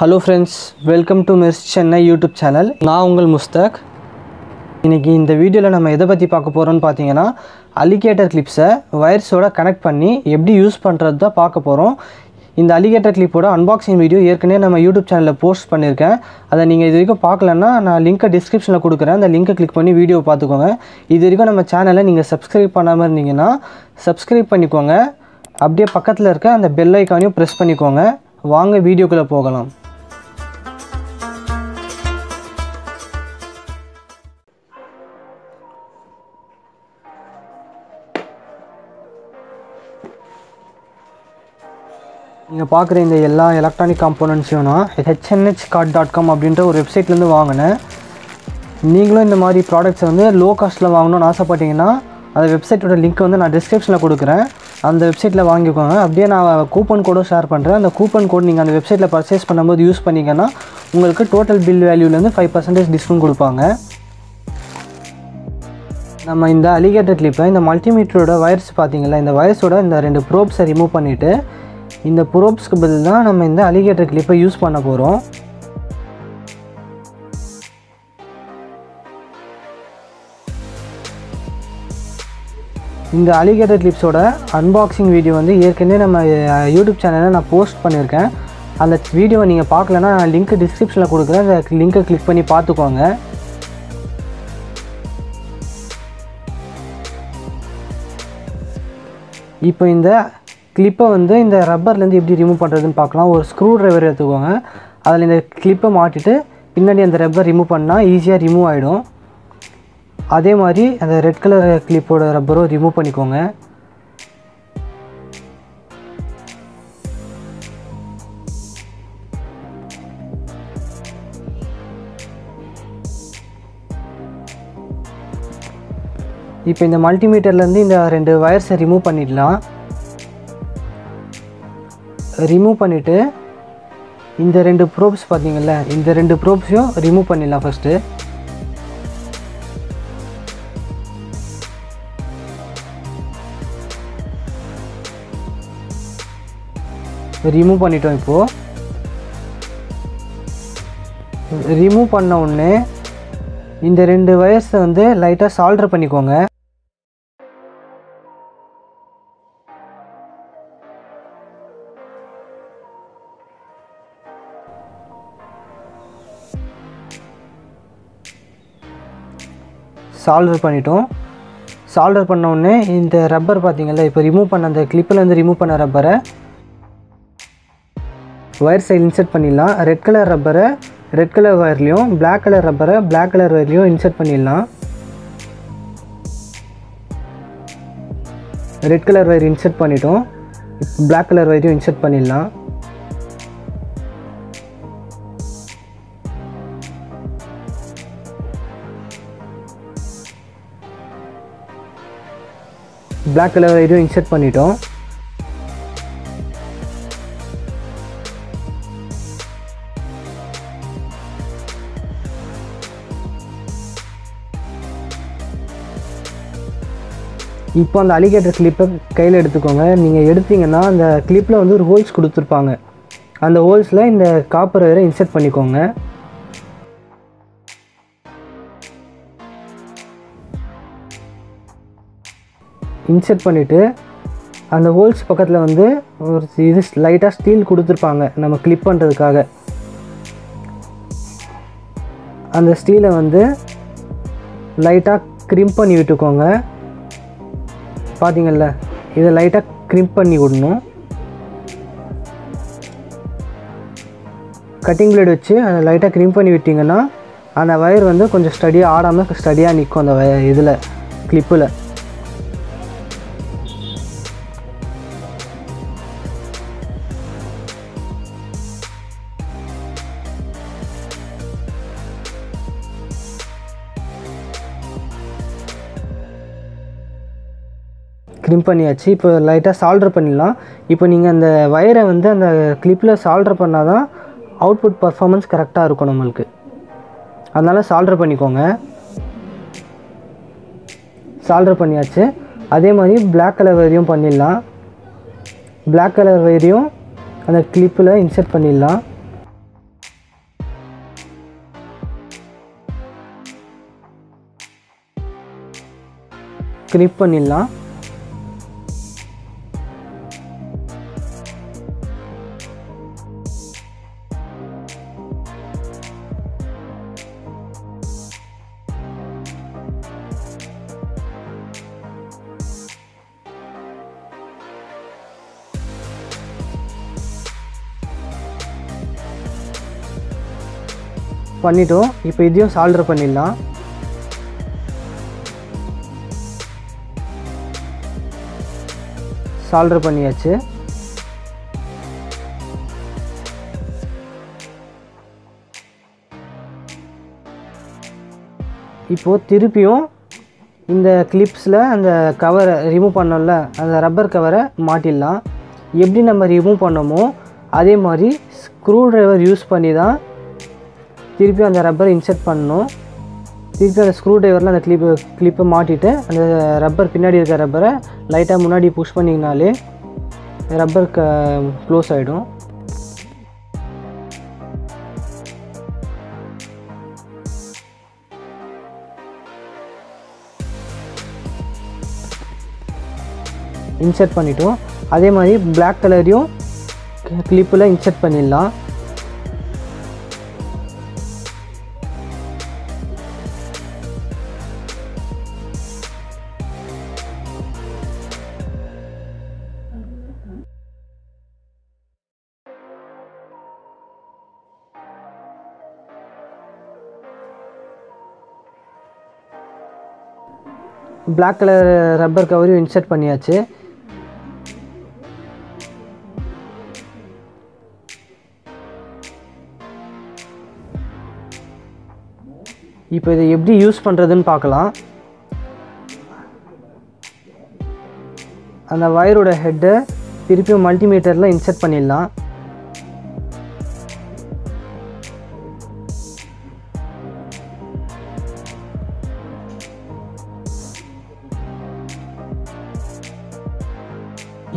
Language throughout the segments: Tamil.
Hello friends welcome to Miss Chennai YouTube channel நான் உங்கள் முஸ்தக். இன்றைக்கி இந்த வீடியோவில் நம்ம எதை பற்றி பார்க்க போகிறோம்னு பார்த்தீங்கன்னா அலிகேட்டர் கிளிப்ஸை வயர்ஸோட கனெக்ட் பண்ணி எப்படி யூஸ் பண்ணுறது தான் பார்க்க போகிறோம் இந்த அலிகேட்டர் கிளிப்போட அன்பாக்சிங் வீடியோ ஏற்கனவே நம்ம யூடியூப் சேனலில் போஸ்ட் பண்ணியிருக்கேன். அதை நீங்கள் இது வரைக்கும் பார்க்கலன்னா நான் லிங்க்கை டிஸ்கிரிப்ஷனில் கொடுக்குறேன். அந்த லிங்க்கை கிளிக் பண்ணி வீடியோ பார்த்துக்கோங்க. இது வரைக்கும் நம்ம சேனலை நீங்கள் சப்ஸ்கிரைப் பண்ணாமல் இருந்தீங்கன்னா சப்ஸ்கிரைப் பண்ணிக்கோங்க. அப்படியே பக்கத்தில் இருக்க அந்த பெல் ஐக்கானையும் ப்ரெஸ் பண்ணிக்கோங்க. வாங்க வீடியோக்குள்ளே போகலாம். நீங்கள் பார்க்குற இந்த எல்லா எலக்ட்ரானிக் காம்போனன்ட்ஸையும் நான் ஹெச்என்ஹெச் கார்ட் டாட் காம் அப்படின்ற ஒரு வெப்சைட்லேருந்து வாங்கினேன். நீங்களும் இந்த மாதிரி ப்ராடக்ட்ஸை வந்து லோ காஸ்ட்டில் வாங்கணும்னு ஆசைப்பட்டீங்கன்னா அந்த வெப்சைட்டோட லிங்க் வந்து நான் டிஸ்கிரிப்ஷனில் கொடுக்குறேன். அந்த வெப்சைட்டில் வாங்கிக்கோங்க. அப்படியே நான் கூப்பன் கோடும் ஷேர் பண்ணுறேன் அந்த கூப்பன் கோட் நீங்கள் அந்த வெப்சைட்டில் பர்ச்சேஸ் பண்ணும்போது யூஸ் பண்ணிங்கன்னா உங்களுக்கு டோட்டல் பில் வேல்யூலேருந்து ஃபைவ் பர்சன்டேஜ் டிஸ்கவுண்ட் கொடுப்பாங்க. நம்ம இந்த அலிகேட்டர் கிளிப்பை இந்த மல்டிமீட்டரோட வயர்ஸ் பார்த்தீங்களா இந்த வயர்ஸோட இந்த ரெண்டு ப்ரோப்ஸை ரிமூவ் பண்ணிவிட்டு இந்த ப்ரோப்ஸ்க்கு பதில் தான் நம்ம இந்த அலிகேட்டர் கிளிப்பை யூஸ் பண்ண போகிறோம் இந்த அலிகேட்டர் கிளிப்ஸோட அன்பாக்சிங் வீடியோ வந்து ஏற்கனவே நம்ம யூடியூப் சேனலில் நான் போஸ்ட் பண்ணியிருக்கேன். அந்த வீடியோவை நீங்கள் பார்க்கலன்னா நான் லிங்க் டிஸ்கிரிப்ஷனில் கொடுக்குறேன். அந்த லிங்க்கை கிளிக் பண்ணி பார்த்துக்கோங்க. இப்போ இந்த கிளிப்பை வந்து இந்த ரப்பர்லேருந்து எப்படி ரிமூவ் பண்ணுறதுன்னு பார்க்கலாம். ஒரு ஸ்க்ரூ ட்ரைவர் எடுத்துக்கோங்க. அதில் இந்த கிளிப்பை மாட்டிட்டு பின்னாடி அந்த ரப்பர் ரிமூவ் பண்ணால் ஈஸியாக ரிமூவ் ஆகிடும் அதே மாதிரி அந்த ரெட் கலர் கிளிப்போட ரப்பரும் ரிமூவ் பண்ணிக்கோங்க. இப்போ இந்த மல்டிமீட்டர்லேருந்து இந்த ரெண்டு வயர்ஸை ரிமூவ் பண்ணிடலாம். ரிமூவ் பண்ணிவிட்டு இந்த ரெண்டு ப்ரோப்ஸ் பார்த்தீங்கள்ல இந்த ரெண்டு ப்ரோப்ஸையும் ரிமூவ் பண்ணிடலாம் ஃபஸ்ட்டு ரிமூவ் பண்ணிட்டோம் இப்போது ரிமூவ் பண்ண உடனே இந்த ரெண்டு வயர்ஸை வந்து லைட்டாக சால்ட்ரு பண்ணிக்கோங்க. சால்டர் பண்ணிட்டோம். சால்டர் பண்ண உடனே இந்த ரப்பர் பார்த்தீங்கல்ல இப்போ ரிமூவ் பண்ண அந்த கிளிப்பிலேருந்து ரிமூவ் பண்ண ரப்பரை ஒயர் சைடு இன்சர்ட் பண்ணிடலாம். ரெட் கலர் ரப்பரை ரெட் கலர் ஒயர்லேயும் பிளாக் கலர் ரப்பரை பிளாக் கலர் ஒயர்லேயும் இன்சர்ட் பண்ணிடலாம். ரெட் கலர் ஒயர் இன்சர்ட் பண்ணிட்டோம். பிளாக் கலர் ஒயரையும் இன்சர்ட் பண்ணிடலாம். பிளாக் கலர் இதுவும் இன்சர்ட் பண்ணிட்டோம். இப்போ அந்த அலிகேட்டர் கிளிப்பை கையில் எடுத்துக்கோங்க. நீங்கள் எடுத்தீங்கன்னா அந்த கிளிப்பில் வந்து ஒரு ஹோல்ஸ் கொடுத்துருப்பாங்க. அந்த ஹோல்ஸில் இந்த காப்பர் வேறு இன்சர்ட் பண்ணிக்கோங்க. இன்செர்ட் பண்ணிவிட்டு அந்த ஹோல்ஸ் பக்கத்தில் வந்து ஒரு இது லைட்டாக ஸ்டீல் கொடுத்துருப்பாங்க. நம்ம கிளிப் பண்ணுறதுக்காக அந்த ஸ்டீலை வந்து லைட்டாக க்ரிம் பண்ணி விட்டுக்கோங்க. பார்த்தீங்கல்ல இதை லைட்டாக க்ரிம்ப் பண்ணி விடணும். கட்டிங் பிளேட் வச்சு அதை லைட்டாக க்ரிம் பண்ணி விட்டிங்கன்னா அந்த வயர் வந்து கொஞ்சம் ஸ்டடியாக ஆடாமல் ஸ்டடியாக நிற்கும் அந்த வய இதில் கிளிப்பில் க்ரிம் பண்ணியாச்சு. இப்போ லைட்டாக சால்ட்ரு பண்ணிடலாம். இப்போ நீங்கள் அந்த ஒயரை வந்து அந்த கிளிப்பில் சால்ட்ரு பண்ணால் தான் அவுட்புட் பர்ஃபாமன்ஸ் கரெக்டாக இருக்கும் நம்மளுக்கு. அதனால் சால்ட்ரு பண்ணிக்கோங்க. சால்டர் பண்ணியாச்சு. அதே மாதிரி பிளாக் கலர் வயரையும் பண்ணிடலாம். பிளாக் கலர் வயரையும் அந்த கிளிப்பில் இன்செர்ட் பண்ணிடலாம். கிளிப் பண்ணிடலாம். பண்ணிட்டோம். இப்போ இதையும் சால்டர் பண்ணிடலாம். சால்டர் பண்ணியாச்சு. இப்போது திருப்பியும் இந்த கிளிப்ஸில் அந்த கவரை ரிமூவ் பண்ணோம்ல அந்த ரப்பர் கவரை மாட்டிடலாம். எப்படி நம்ம ரிமூவ் பண்ணோமோ அதே மாதிரி ஸ்க்ரூ ட்ரைவர் யூஸ் பண்ணி தான் திருப்பி அந்த ரப்பரை இன்செர்ட் பண்ணணும். திருப்பி அந்த ஸ்க்ரூ ட்ரைவரில் அந்த கிளிப்பு கிளிப்பை மாட்டிட்டு அந்த ரப்பர் பின்னாடி இருக்கிற ரப்பரை லைட்டாக முன்னாடி புஷ் பண்ணிங்கனாலே ரப்பர் க க்ளோஸ் ஆகிடும் இன்செர்ட் பண்ணிட்டோம். அதே மாதிரி பிளாக் கலரையும் கிளிப்பில் இன்செர்ட் பண்ணிடலாம். பிளாக் கலர் ரப்பர் கவரையும் இன்செர்ட் பண்ணியாச்சு. இப்போ இதை எப்படி யூஸ் பண்ணுறதுன்னு பார்க்கலாம். அந்த வயரோட ஹெட்டை திருப்பியும் மல்டிமீட்டரில் இன்செர்ட் பண்ணிடலாம்.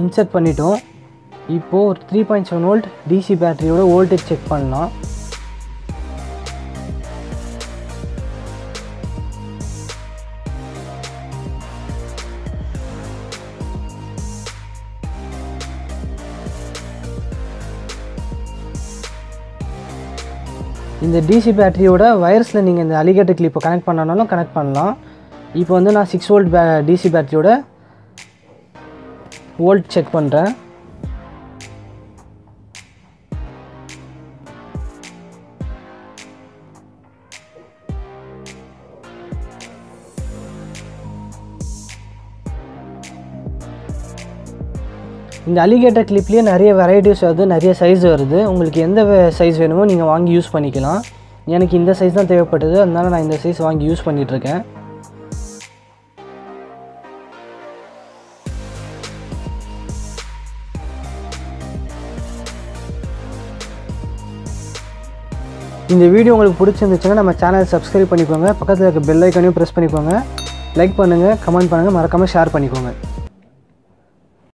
இன்செர்ட் பண்ணிட்டோம். இப்போது ஒரு three point seven volt DC பேட்டரியோட voltage check பண்ணலாம். இந்த டிசி பேட்டரியோட வயர்ஸில் நீங்கள் இந்த அலிகேட்டர் கிளிப்பை கனெக்ட் பண்ணனாலும் கனெக்ட் பண்ணலாம். இப்போ வந்து நான் சிக்ஸ் வோல்ட் பே டிசி பேட்டரியோட வோல்ட் செக் பண்ணுறேன் இந்த அலிகேட்டர் கிளிப்லேயே நிறைய வெரைட்டிஸ் வருது நிறைய சைஸ் வருது. உங்களுக்கு எந்த சைஸ் வேணுமோ நீங்கள் வாங்கி யூஸ் பண்ணிக்கலாம். எனக்கு இந்த சைஸ் தான் தேவைப்பட்டது அதனால் நான் இந்த சைஸ் வாங்கி யூஸ் பண்ணிகிட்ருக்கேன் இந்த வீடியோ உங்களுக்கு பிடிச்சிருந்துச்சுன்னா நம்ம சேனலை சப்ஸ்கிரைப் பண்ணிக்கோங்க. பக்கத்தில் இருக்க பெல் ஐக்கனையும் ப்ரெஸ் பண்ணிக்கோங்க. லைக் பண்ணுங்கள் கமெண்ட் பண்ணுங்கள் மறக்காமல் ஷேர் பண்ணிக்கோங்க.